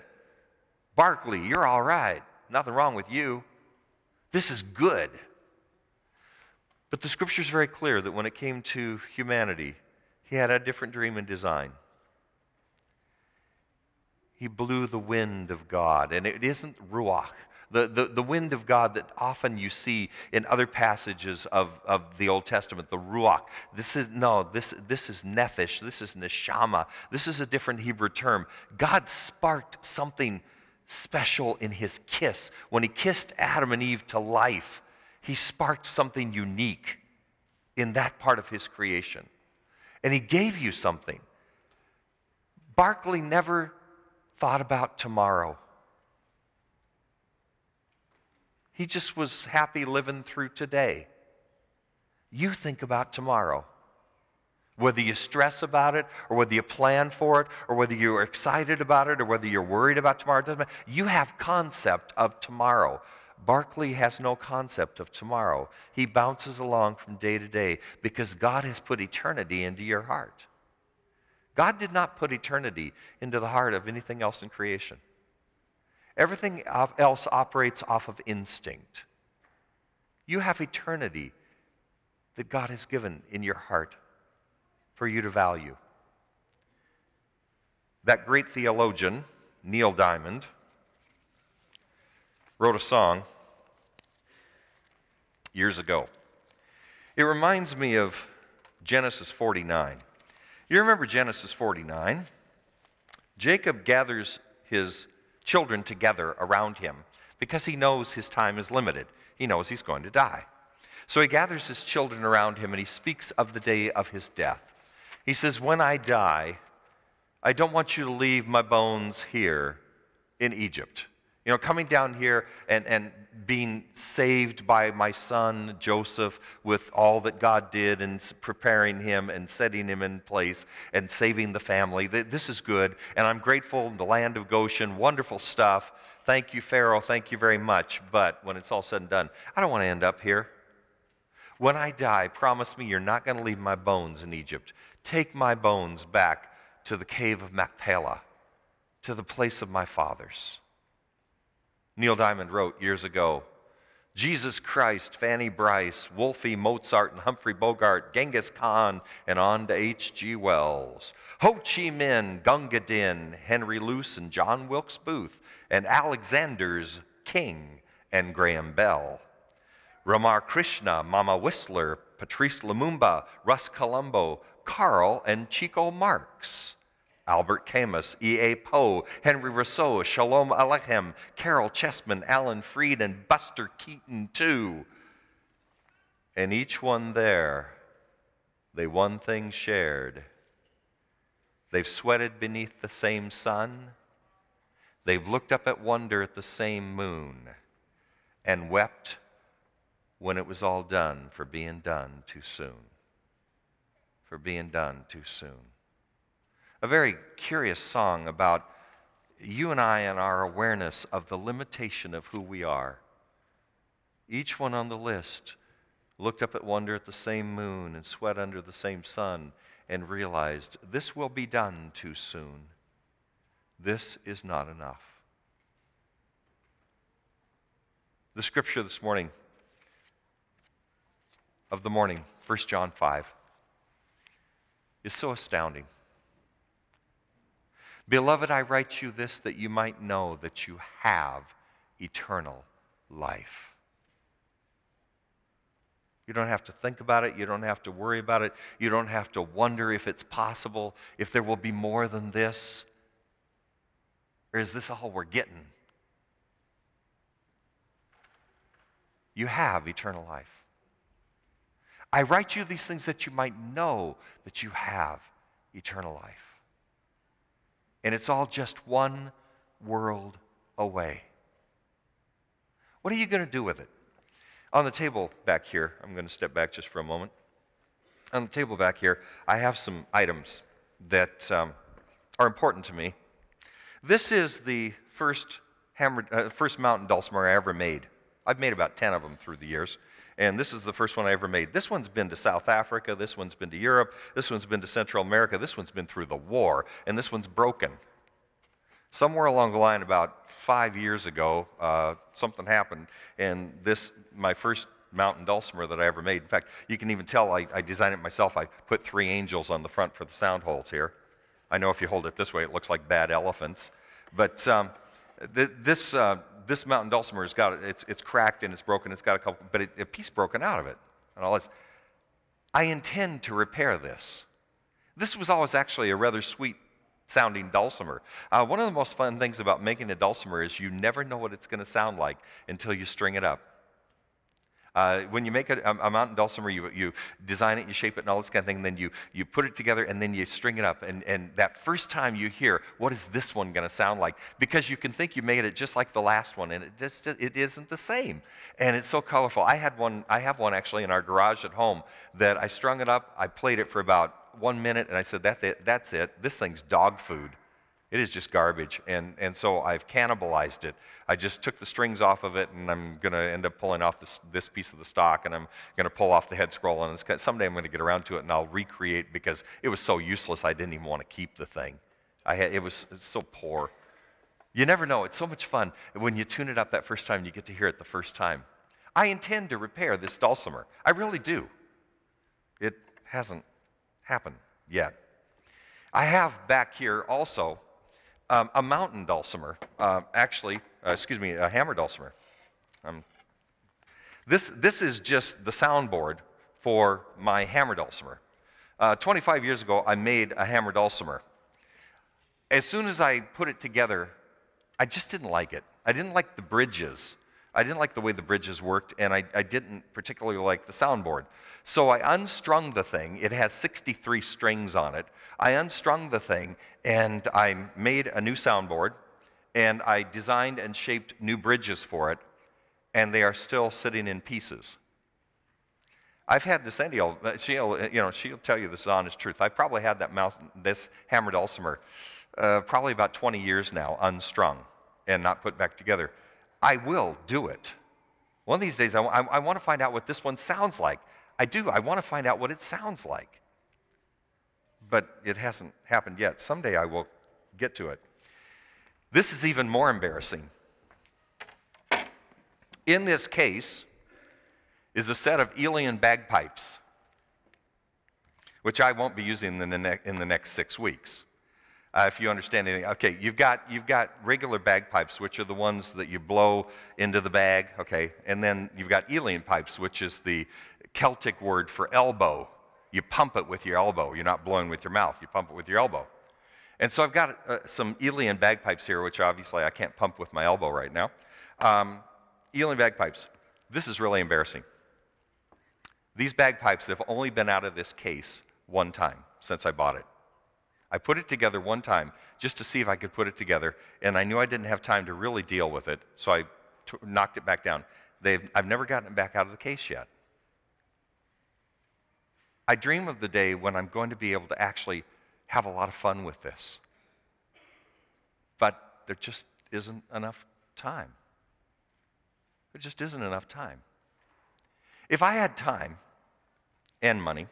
Barkley, you're all right. Nothing wrong with you. This is good. But the scripture is very clear that when it came to humanity, he had a different dream and design. He blew the wind of God, and it isn't ruach, the, the, the wind of God that often you see in other passages of, of the Old Testament, the ruach. This is, no, this, this is nephesh, this is neshama, this is a different Hebrew term. God sparked something special in his kiss. When he kissed Adam and Eve to life, he sparked something unique in that part of his creation. And he gave you something. Barkley never thought about tomorrow. He just was happy living through today. You think about tomorrow. Whether you stress about it, or whether you plan for it, or whether you're excited about it, or whether you're worried about tomorrow, doesn't matter. You have concept of tomorrow. Barkley has no concept of tomorrow. He bounces along from day to day because God has put eternity into your heart. God did not put eternity into the heart of anything else in creation. Everything else operates off of instinct. You have eternity that God has given in your heart for you to value. That great theologian, Neil Diamond, wrote a song years ago. It reminds me of Genesis 49. You remember Genesis 49? Jacob gathers his children together around him because he knows his time is limited. He knows he's going to die. So he gathers his children around him and he speaks of the day of his death. He says, When I die, I don't want you to leave my bones here in Egypt. You know, coming down here and, and being saved by my son Joseph with all that God did and preparing him and setting him in place and saving the family. This is good. And I'm grateful in the land of Goshen. Wonderful stuff. Thank you, Pharaoh. Thank you very much. But when it's all said and done, I don't want to end up here. When I die, promise me you're not going to leave my bones in Egypt. Take my bones back to the cave of Machpelah, to the place of my fathers. Neil Diamond wrote years ago Jesus Christ, Fanny Brice, Wolfie Mozart, and Humphrey Bogart, Genghis Khan, and on to H.G. Wells. Ho Chi Minh, Gunga Din, Henry Luce, and John Wilkes Booth, and Alexander's King and Graham Bell. Ramakrishna, Mama Whistler, Patrice Lumumba, Russ Columbo, Karl and Chico Marx. Albert Camus, E.A. Poe, Henry Rousseau, Sholem Aleichem, Caryl Chessman, Alan Freed, and Buster Keaton, too. And each one there, they one thing shared. They've sweated beneath the same sun. They've looked up at wonder at the same moon and wept when it was all done for being done too soon. For being done too soon a very curious song about you and I and our awareness of the limitation of who we are. Each one on the list looked up at wonder at the same moon and sweat under the same sun and realized this will be done too soon. This is not enough. The scripture this morning of the morning, 1 John 5, is so astounding. Beloved, I write you this that you might know that you have eternal life. You don't have to think about it. You don't have to worry about it. You don't have to wonder if it's possible, if there will be more than this. Or is this all we're getting? You have eternal life. I write you these things that you might know that you have eternal life and it's all just one world away. What are you going to do with it? On the table back here, I'm going to step back just for a moment. On the table back here, I have some items that um, are important to me. This is the first, hammered, uh, first mountain dulcimer I ever made. I've made about 10 of them through the years and this is the first one I ever made. This one's been to South Africa, this one's been to Europe, this one's been to Central America, this one's been through the war, and this one's broken. Somewhere along the line, about five years ago, uh, something happened, and this, my first mountain dulcimer that I ever made. In fact, you can even tell I, I designed it myself. I put three angels on the front for the sound holes here. I know if you hold it this way, it looks like bad elephants. But um, th- this, uh, this mountain dulcimer has got it's, it's cracked and it's broken. It's got a couple, but it, a piece broken out of it and all this. I intend to repair this. This was always actually a rather sweet sounding dulcimer. Uh, one of the most fun things about making a dulcimer is you never know what it's going to sound like until you string it up. Uh, when you make a, a, mountain dulcimer, you, you design it, you shape it, and all this kind of thing, and then you, you put it together, and then you string it up. And, and that first time you hear, what is this one going to sound like? Because you can think you made it just like the last one, and it just it isn't the same. And it's so colorful. I had one. I have one actually in our garage at home that I strung it up. I played it for about one minute, and I said, that, that's it. This thing's dog food. It is just garbage. And, and so I've cannibalized it. I just took the strings off of it, and I'm going to end up pulling off this, this piece of the stock, and I'm going to pull off the head scroll. And it's, someday I'm going to get around to it, and I'll recreate because it was so useless, I didn't even want to keep the thing. I had, it, was, it was so poor. You never know. It's so much fun when you tune it up that first time, you get to hear it the first time. I intend to repair this dulcimer. I really do. It hasn't happened yet. I have back here also um, a mountain dulcimer, uh, actually, uh, excuse me, a hammer dulcimer. Um, this, this is just the soundboard for my hammer dulcimer. Uh, 25 years ago, I made a hammer dulcimer. As soon as I put it together, I just didn't like it. I didn't like the bridges. I didn't like the way the bridges worked, and I, I didn't particularly like the soundboard. So I unstrung the thing. It has 63 strings on it. I unstrung the thing, and I made a new soundboard, and I designed and shaped new bridges for it, and they are still sitting in pieces. I've had this Sandy, she'll, you know, she'll tell you this honest truth. I probably had that mouse, this hammer dulcimer uh, probably about 20 years now, unstrung and not put back together. I will do it. One of these days, I, I, I want to find out what this one sounds like. I do. I want to find out what it sounds like. But it hasn't happened yet. Someday I will get to it. This is even more embarrassing. In this case is a set of uilleann bagpipes, which I won't be using in the, ne- in the next six weeks uh, if you understand anything. Okay, you've got, you've got regular bagpipes, which are the ones that you blow into the bag, okay, and then you've got uilleann pipes, which is the Celtic word for elbow. You pump it with your elbow. You're not blowing with your mouth, you pump it with your elbow. And so I've got uh, some uilleann bagpipes here, which obviously I can't pump with my elbow right now. Um, bagpipes. This is really embarrassing. These bagpipes have only been out of this case one time since I bought it. I put it together one time just to see if I could put it together, and I knew I didn't have time to really deal with it, so I t- knocked it back down. They've, I've never gotten it back out of the case yet. I dream of the day when I'm going to be able to actually have a lot of fun with this. But there just isn't enough time. There just isn't enough time. If I had time and money,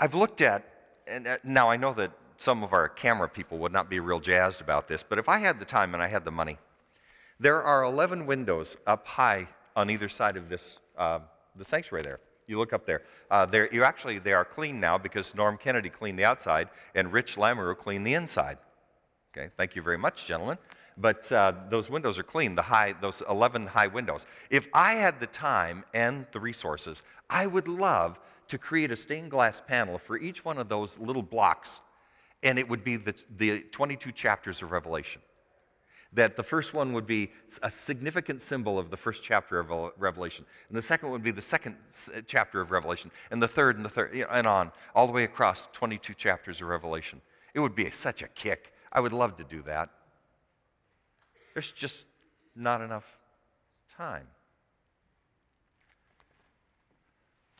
I've looked at and uh, now I know that some of our camera people would not be real jazzed about this, but if I had the time and I had the money, there are 11 windows up high on either side of this, uh, the sanctuary there. You look up there. Uh, you actually, they are clean now because Norm Kennedy cleaned the outside and Rich Lamoureux cleaned the inside. Okay, thank you very much, gentlemen. But uh, those windows are clean, the high, those 11 high windows. If I had the time and the resources, I would love to create a stained glass panel for each one of those little blocks, and it would be the, the 22 chapters of Revelation. That the first one would be a significant symbol of the first chapter of Revelation, and the second would be the second chapter of Revelation, and the third and the third, and on, all the way across 22 chapters of Revelation. It would be such a kick. I would love to do that. There's just not enough time.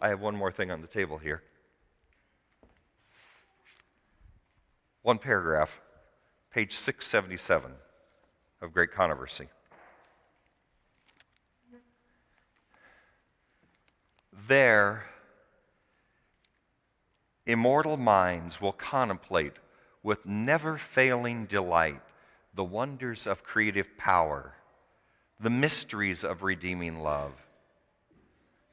I have one more thing on the table here. One paragraph, page 677 of Great Controversy. There, immortal minds will contemplate with never failing delight the wonders of creative power, the mysteries of redeeming love.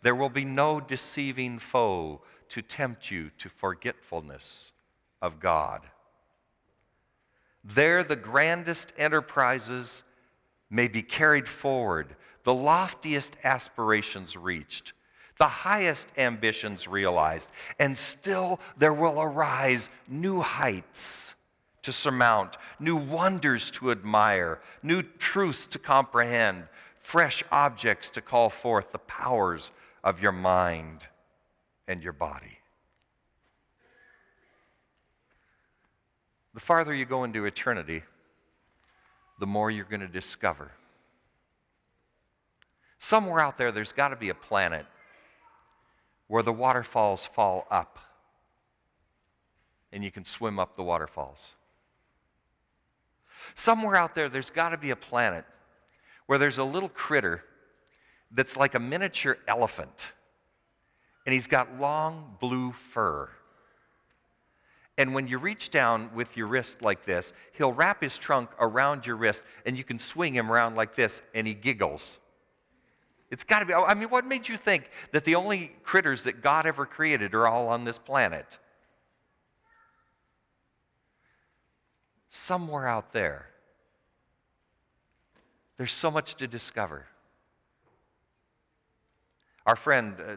There will be no deceiving foe to tempt you to forgetfulness of God. There, the grandest enterprises may be carried forward, the loftiest aspirations reached, the highest ambitions realized, and still there will arise new heights to surmount, new wonders to admire, new truths to comprehend, fresh objects to call forth the powers of your mind and your body. The farther you go into eternity, the more you're going to discover. Somewhere out there, there's got to be a planet where the waterfalls fall up and you can swim up the waterfalls. Somewhere out there, there's got to be a planet where there's a little critter that's like a miniature elephant and he's got long blue fur. And when you reach down with your wrist like this, he'll wrap his trunk around your wrist and you can swing him around like this and he giggles. It's got to be. I mean, what made you think that the only critters that God ever created are all on this planet? Somewhere out there, there's so much to discover. Our friend uh,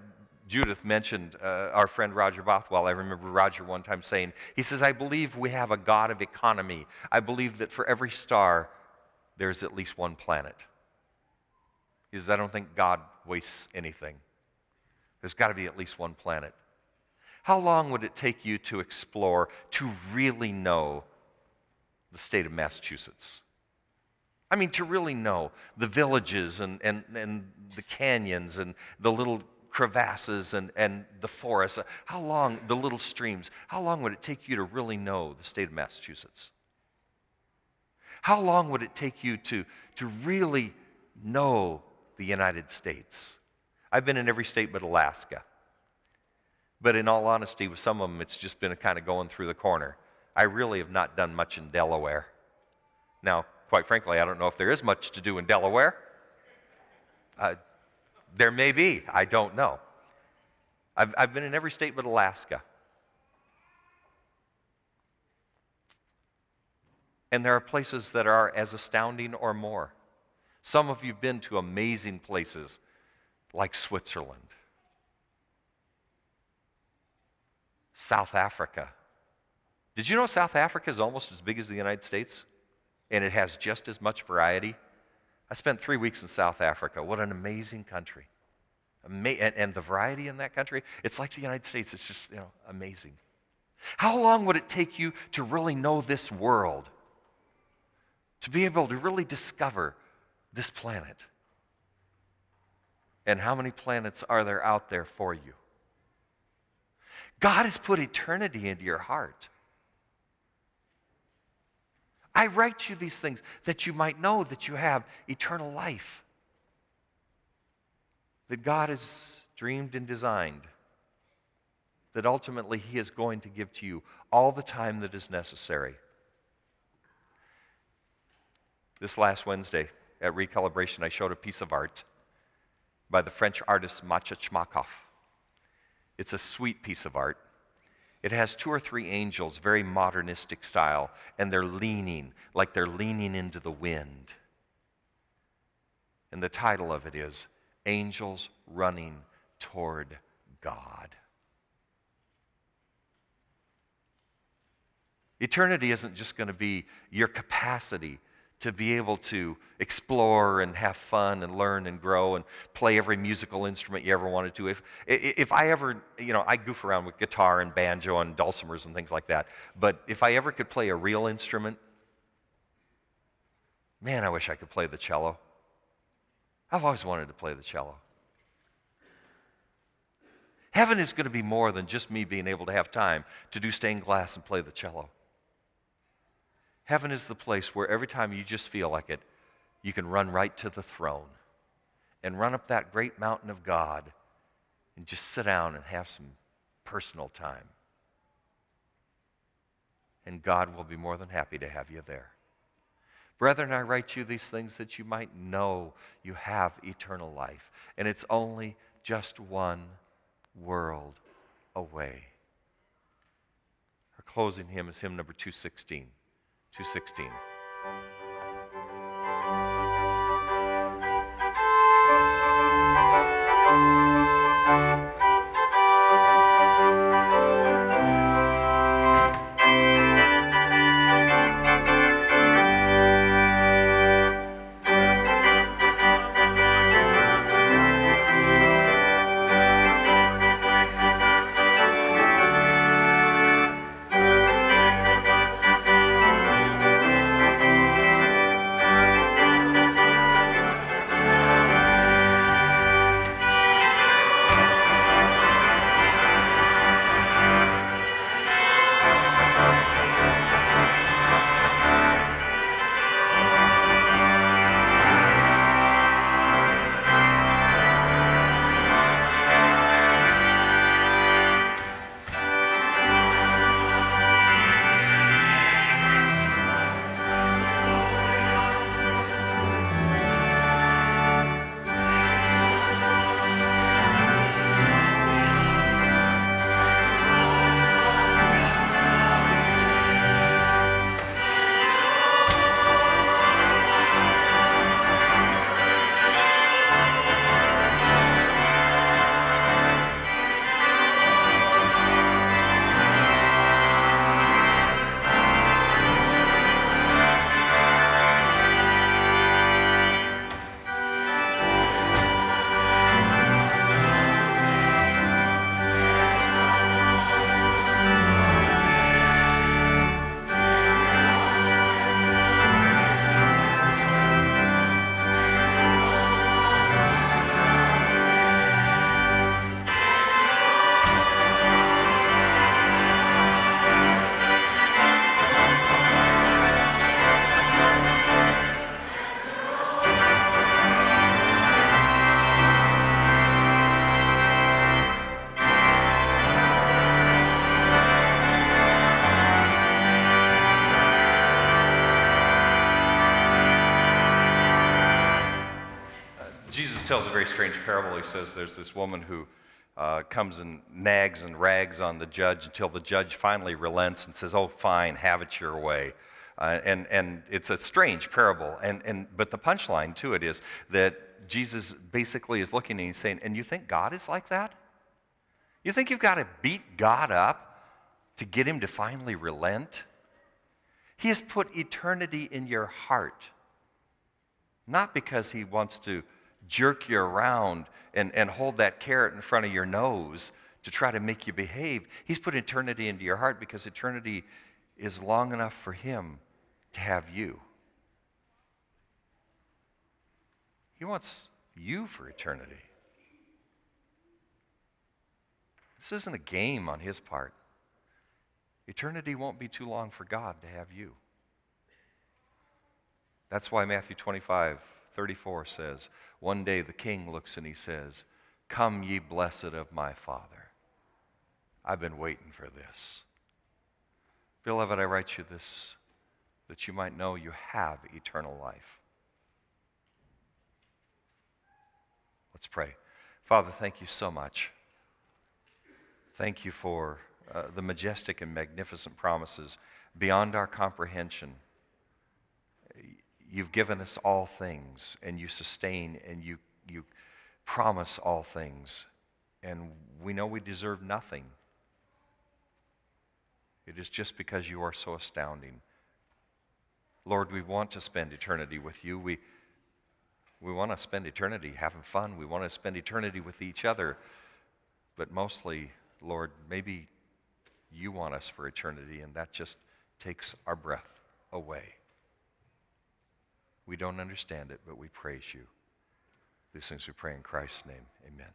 Judith mentioned uh, our friend Roger Bothwell. I remember Roger one time saying, he says, I believe we have a God of economy. I believe that for every star, there's at least one planet. He says, I don't think God wastes anything. There's got to be at least one planet. How long would it take you to explore, to really know the state of Massachusetts? I mean, to really know the villages and, and, and the canyons and the little crevasses and, and the forests, how long, the little streams, how long would it take you to really know the state of Massachusetts? How long would it take you to, to really know the United States? I've been in every state but Alaska. But in all honesty, with some of them, it's just been a kind of going through the corner. I really have not done much in Delaware. Now, quite frankly, I don't know if there is much to do in Delaware. Uh, there may be, I don't know. I've, I've been in every state but Alaska. And there are places that are as astounding or more. Some of you have been to amazing places like Switzerland, South Africa. Did you know South Africa is almost as big as the United States? And it has just as much variety? I spent three weeks in South Africa. What an amazing country. And, and the variety in that country, it's like the United States. It's just, you know, amazing. How long would it take you to really know this world? To be able to really discover this planet? And how many planets are there out there for you? God has put eternity into your heart. I write you these things that you might know that you have eternal life. That God has dreamed and designed. That ultimately He is going to give to you all the time that is necessary. This last Wednesday at Recalibration, I showed a piece of art by the French artist Matcha Chmakov. It's a sweet piece of art. It has two or three angels, very modernistic style, and they're leaning, like they're leaning into the wind. And the title of it is Angels Running Toward God. Eternity isn't just going to be your capacity to be able to explore and have fun and learn and grow and play every musical instrument you ever wanted to. If, if I ever, you know, I goof around with guitar and banjo and dulcimers and things like that, but if I ever could play a real instrument, man, I wish I could play the cello. I've always wanted to play the cello. Heaven is going to be more than just me being able to have time to do stained glass and play the cello. Heaven is the place where every time you just feel like it, you can run right to the throne and run up that great mountain of God and just sit down and have some personal time. and God will be more than happy to have you there. Brethren, I write you these things that you might know you have eternal life, and it's only just one world away. Our closing hymn is hymn number 216. 216. Tells a very strange parable. He says there's this woman who uh, comes and nags and rags on the judge until the judge finally relents and says, Oh, fine, have it your way. Uh, and, and it's a strange parable. And, and, but the punchline to it is that Jesus basically is looking and he's saying, And you think God is like that? You think you've got to beat God up to get him to finally relent? He has put eternity in your heart, not because he wants to jerk you around and, and hold that carrot in front of your nose to try to make you behave. He's put eternity into your heart because eternity is long enough for Him to have you. He wants you for eternity. This isn't a game on His part. Eternity won't be too long for God to have you. That's why Matthew 25 34 says, One day the king looks and he says, Come, ye blessed of my Father. I've been waiting for this. Beloved, I write you this that you might know you have eternal life. Let's pray. Father, thank you so much. Thank you for uh, the majestic and magnificent promises beyond our comprehension You've given us all things, and you sustain and you, you promise all things. And we know we deserve nothing. It is just because you are so astounding. Lord, we want to spend eternity with you. We, we want to spend eternity having fun. We want to spend eternity with each other. But mostly, Lord, maybe you want us for eternity, and that just takes our breath away. We don't understand it, but we praise you. These things we pray in Christ's name. Amen.